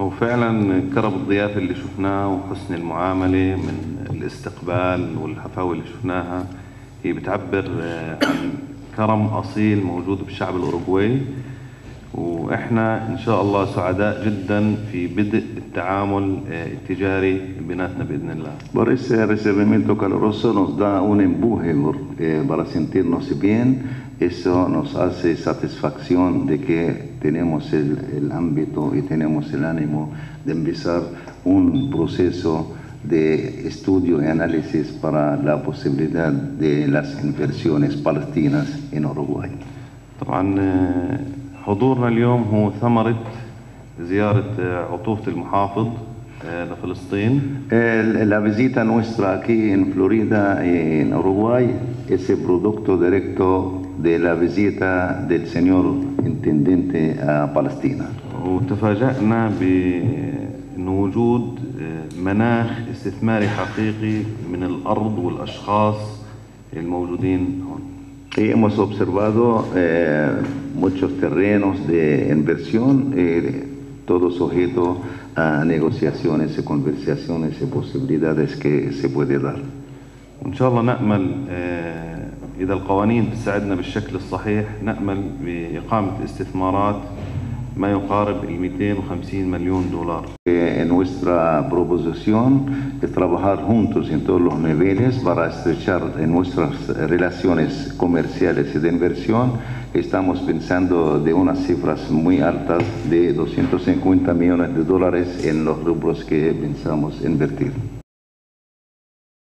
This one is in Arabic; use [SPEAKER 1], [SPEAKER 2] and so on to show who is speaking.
[SPEAKER 1] وفعلا كرم الضيافة اللي شفناه وحسن المعاملة من الاستقبال والحفاوة اللي شفناها. هي بتعبر عن كرم أصيل موجود بالشعب الأوروغواي. وإحنا ان شاء الله سعداء جدا في بدء التعامل آه، التجاري بيناتنا باذن الله.
[SPEAKER 2] Por ese recibimiento caluroso nos da un empuje eh, para sentirnos bien. Eso nos hace satisfacción de que tenemos el, el ámbito y tenemos el ánimo de empezar un proceso de estudio y análisis para la posibilidad de las inversiones palestinas en Uruguay.
[SPEAKER 1] طبعا آه، حضورنا اليوم هو ثمرة زيارة آه، عطوفة المحافظ آه، لفلسطين.
[SPEAKER 2] El- la visita nuestra aquí en Florida y en Uruguay es el producto directo de la visita del señor intendente a Palestina.
[SPEAKER 1] وتفاجأنا بأن وجود آه، مناخ استثماري حقيقي من الأرض والأشخاص الموجودين هون.
[SPEAKER 2] Y hemos observado eh, muchos terrenos de inversión, eh, todo sujeto a negociaciones y conversaciones y posibilidades que se puede dar.
[SPEAKER 1] وإن شاء الله نأمل آه، إذا القوانين تساعدنا بالشكل الصحيح نأمل بإقامة استثمارات ما يقارب ال 250 مليون دولار
[SPEAKER 2] Eh, en nuestra proposición es trabajar juntos en todos los niveles para estrechar en nuestras relaciones comerciales y de inversión. Estamos pensando de unas cifras muy altas de 250 millones de dólares en los rubros que pensamos invertir.